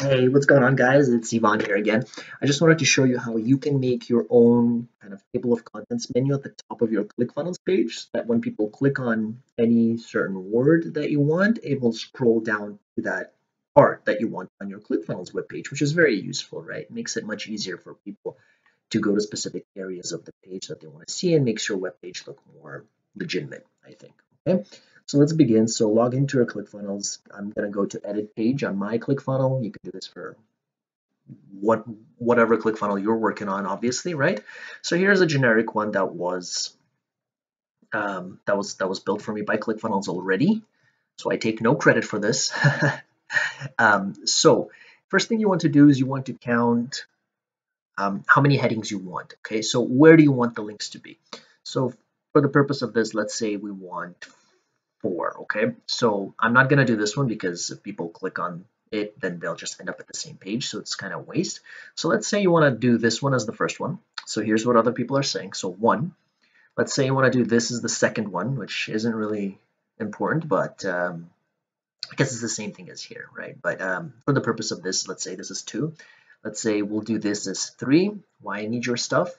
Hey, what's going on guys? It's Ivan here again. I just wanted to show you how you can make your own kind of table of contents menu at the top of your ClickFunnels page so that when people click on any certain word that you want, it will scroll down to that part that you want on your ClickFunnels webpage, which is very useful, right? It makes it much easier for people to go to specific areas of the page that they want to see and makes your webpage look more legitimate, I think. Okay. So let's begin. So log into your ClickFunnels. I'm going to go to edit page on my ClickFunnel. You can do this for what whatever ClickFunnel you're working on, obviously, right? So here's a generic one that was um, that was that was built for me by ClickFunnels already. So I take no credit for this. um, so first thing you want to do is you want to count um, how many headings you want. Okay, so where do you want the links to be? So for the purpose of this, let's say we want four, okay? So I'm not gonna do this one because if people click on it, then they'll just end up at the same page, so it's kind of waste. So let's say you wanna do this one as the first one. So here's what other people are saying. So one, let's say you wanna do this as the second one, which isn't really important, but um, I guess it's the same thing as here, right? But um, for the purpose of this, let's say this is two. Let's say we'll do this as three, why I need your stuff.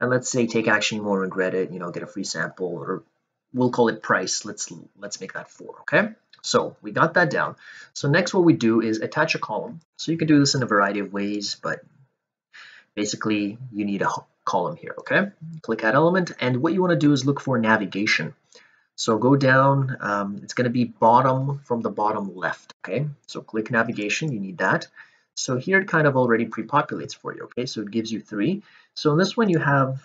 And let's say take action, you won't regret it, you know, get a free sample or we'll call it price. Let's let's make that four, okay? So we got that down. So next what we do is attach a column. So you can do this in a variety of ways, but basically you need a column here, okay? Click add element, and what you want to do is look for navigation. So go down, um, it's going to be bottom from the bottom left, okay? So click navigation, you need that. So here it kind of already pre-populates for you, okay? So it gives you three. So in this one you have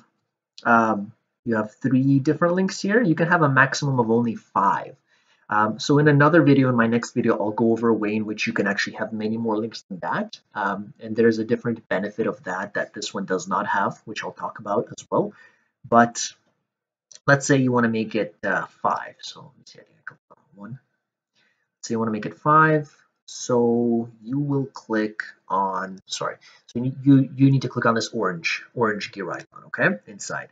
um, you have three different links here. You can have a maximum of only five. Um, so in another video, in my next video, I'll go over a way in which you can actually have many more links than that. Um, and there's a different benefit of that that this one does not have, which I'll talk about as well. But let's say you want to make it uh, five. So let me see, I think I one. Say you want to make it five. So you will click on, sorry, so you, you, you need to click on this orange, orange gear icon, okay, inside.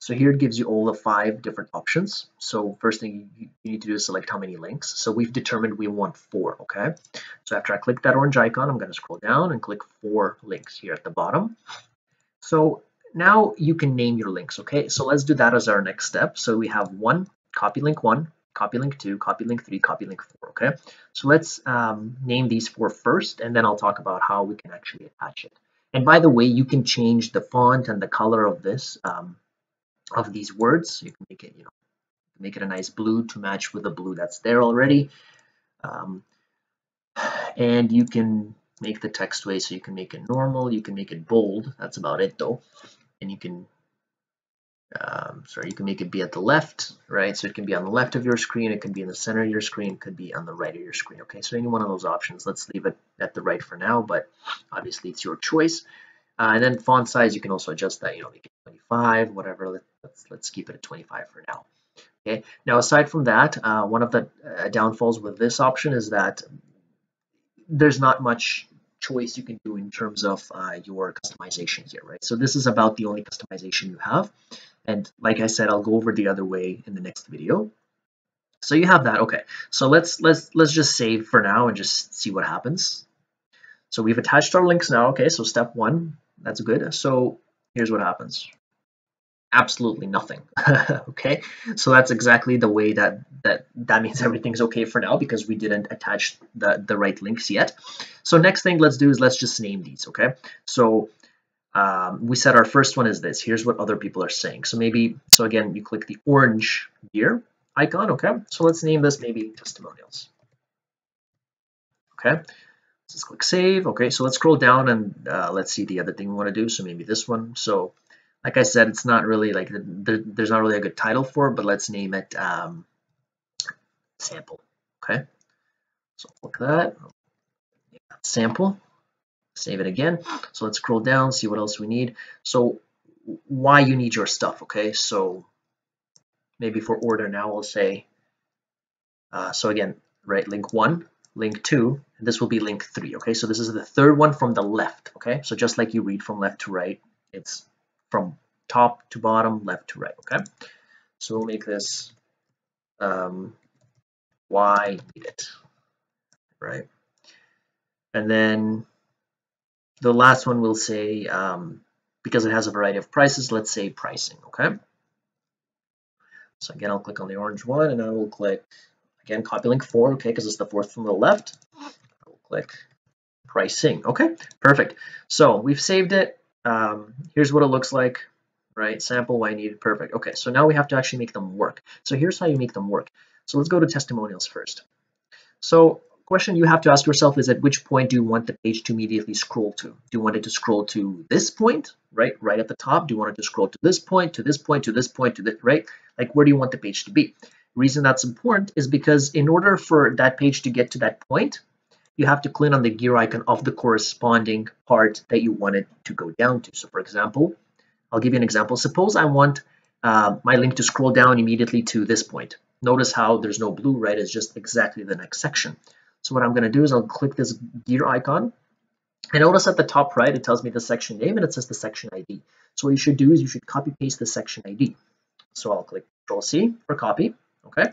So here it gives you all the five different options. So first thing you, need to do is select how many links. So we've determined we want four, okay? So after I click that orange icon, I'm gonna scroll down and click four links here at the bottom. So now you can name your links, okay? So let's do that as our next step. So we have one, copy link one, copy link two, copy link three, copy link four, okay? So let's um, name these four first, and then I'll talk about how we can actually attach it. And by the way, you can change the font and the color of this um, of these words. You can make it, you know, make it a nice blue to match with the blue that's there already. Um, and you can make the text way so you can make it normal, you can make it bold. That's about it though. And you can, um, sorry, you can make it be at the left, right? So it can be on the left of your screen, it can be in the center of your screen, it could be on the right of your screen. Okay, so any one of those options. Let's leave it at the right for now, but obviously it's your choice. Uh, and then font size, you can also adjust that, you know, make it 25, whatever. Let's, let's keep it at 25 for now. Okay. Now, aside from that, uh, one of the uh, downfalls with this option is that there's not much choice you can do in terms of uh, your customization here, right? So this is about the only customization you have. And like I said, I'll go over the other way in the next video. So you have that. Okay. So let's let's let's just save for now and just see what happens. So we've attached our links now. Okay. So step one, that's good. So here's what happens. Absolutely nothing. okay, so that's exactly the way that that that means everything's okay for now because we didn't attach the the right links yet. So next thing let's do is let's just name these. Okay, so um, we said our first one is this. Here's what other people are saying. So maybe so again you click the orange gear icon. Okay, so let's name this maybe testimonials. Okay, Let's click save. Okay, so let's scroll down and uh, let's see the other thing we want to do. So maybe this one. So like I said, it's not really like the, there's not really a good title for it, but let's name it um, sample. Okay, so click that. Sample. Save it again. So let's scroll down, see what else we need. So why you need your stuff. Okay, so maybe for order now we'll say. Uh, so again, right link one link 2, and this will be link 3, okay? So this is the third one from the left, okay? So just like you read from left to right, it's from top to bottom, left to right, okay? So we'll make this um, why need it, right? And then the last one will say, um, because it has a variety of prices, let's say pricing, okay? So again, I'll click on the orange one and I will click, again, copy link four, okay, because it's the fourth from the left. I will click pricing, okay, perfect. So we've saved it. Um, here's what it looks like, right? Sample why needed, perfect. Okay, so now we have to actually make them work. So here's how you make them work. So let's go to testimonials first. So question you have to ask yourself is at which point do you want the page to immediately scroll to? Do you want it to scroll to this point, right? Right at the top? Do you want it to scroll to this point, to this point, to this point, to this, right? Like where do you want the page to be? reason that's important is because in order for that page to get to that point, you have to click on the gear icon of the corresponding part that you want it to go down to. So for example, I'll give you an example. Suppose I want uh, my link to scroll down immediately to this point. Notice how there's no blue, right? It's just exactly the next section. So what I'm going to do is I'll click this gear icon. And notice at the top right, it tells me the section name and it says the section ID. So what you should do is you should copy paste the section ID. So I'll click Control C for copy. Okay.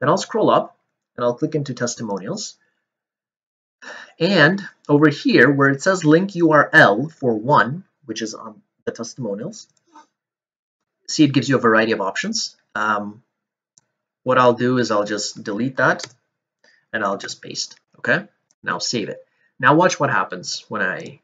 Then I'll scroll up and I'll click into testimonials. And over here where it says link URL for one, which is on the testimonials, see it gives you a variety of options. Um, what I'll do is I'll just delete that and I'll just paste, okay? Now save it. Now watch what happens when I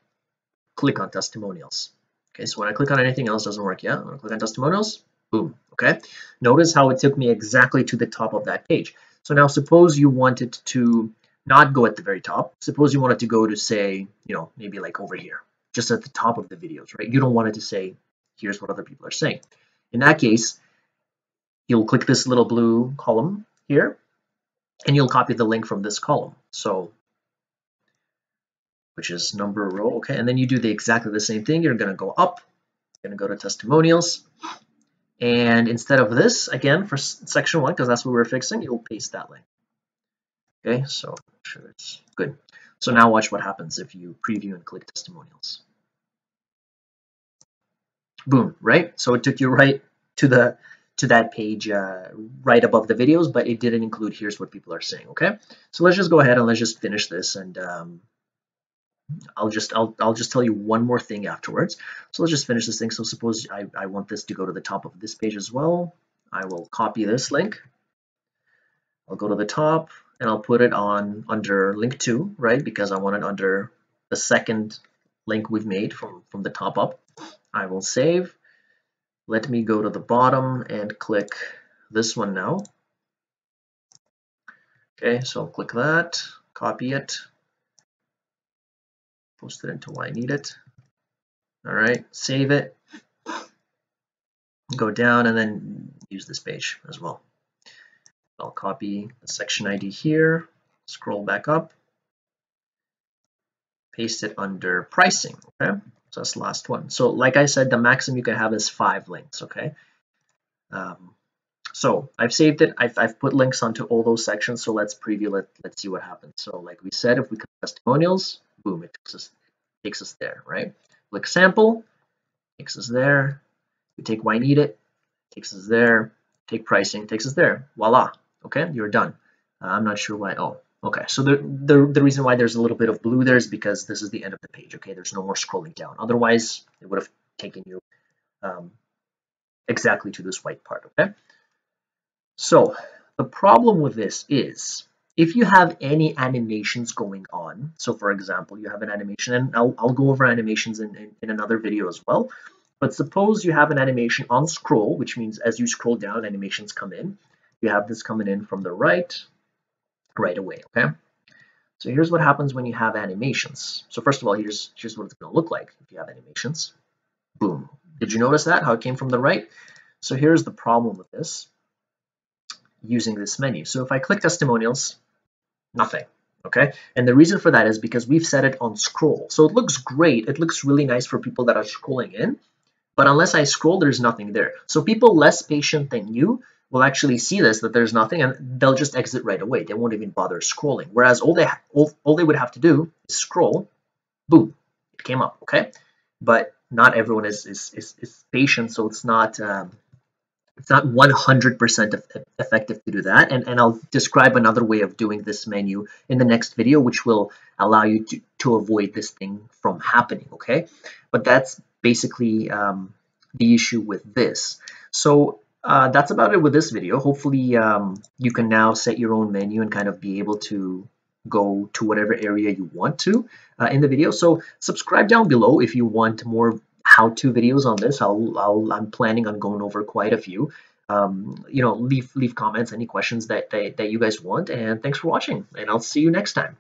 click on testimonials. Okay, so when I click on anything else doesn't work yet. Gonna click on testimonials, boom, okay? Notice how it took me exactly to the top of that page. So now suppose you wanted to not go at the very top. Suppose you wanted to go to say, you know, maybe like over here, just at the top of the videos, right? You don't want it to say, here's what other people are saying. In that case, you'll click this little blue column here and you'll copy the link from this column. So, which is number row, okay? And then you do the exactly the same thing. You're gonna go up, you're gonna go to testimonials, and instead of this, again, for section one, because that's what we're fixing, you'll paste that link. Okay, so sure it's good. So now watch what happens if you preview and click testimonials. Boom, right? So it took you right to the to that page uh, right above the videos, but it didn't include here's what people are saying, okay? So let's just go ahead and let's just finish this and um, I'll just I'll, I'll just tell you one more thing afterwards. So let's just finish this thing. So suppose I, I want this to go to the top of this page as well. I will copy this link. I'll go to the top and I'll put it on under link two, right? Because I want it under the second link we've made from, from the top up. I will save let me go to the bottom and click this one now. Okay, so I'll click that, copy it, post it into why I need it. All right, save it, go down and then use this page as well. I'll copy the section ID here, scroll back up, paste it under pricing, okay? So that's the last one. So like I said, the maximum you can have is five links, okay? Um, so I've saved it. I've, I've put links onto all those sections. So let's preview it. Let's see what happens. So like we said, if we click testimonials, boom, it takes us, takes us there, right? Click sample, takes us there. We take why need it, takes us there. Take pricing, takes us there. Voila. Okay, you're done. Uh, I'm not sure why. Oh, Okay, so the, the, the reason why there's a little bit of blue there is because this is the end of the page, okay? There's no more scrolling down. Otherwise, it would have taken you um, exactly to this white part, okay? So the problem with this is if you have any animations going on, so for example, you have an animation, and I'll, I'll go over animations in, in, in another video as well, but suppose you have an animation on scroll, which means as you scroll down, animations come in. You have this coming in from the right, right away, okay? So here's what happens when you have animations. So first of all, here's, here's what it's gonna look like if you have animations. Boom. Did you notice that, how it came from the right? So here's the problem with this, using this menu. So if I click testimonials, nothing, okay? And the reason for that is because we've set it on scroll. So it looks great, it looks really nice for people that are scrolling in, but unless I scroll, there's nothing there. So people less patient than you will actually see this, that there's nothing, and they'll just exit right away. They won't even bother scrolling. Whereas all they, all, all they would have to do is scroll, boom, it came up, okay? But not everyone is, is, is, is patient, so it's not, um, it's not 100% effective to do that and, and I'll describe another way of doing this menu in the next video which will allow you to, to avoid this thing from happening okay but that's basically um, the issue with this so uh, that's about it with this video hopefully um, you can now set your own menu and kind of be able to go to whatever area you want to uh, in the video so subscribe down below if you want more how-to videos on this. I'll, I'll, I'm planning on going over quite a few. Um, you know, leave leave comments, any questions that, that that you guys want, and thanks for watching. And I'll see you next time.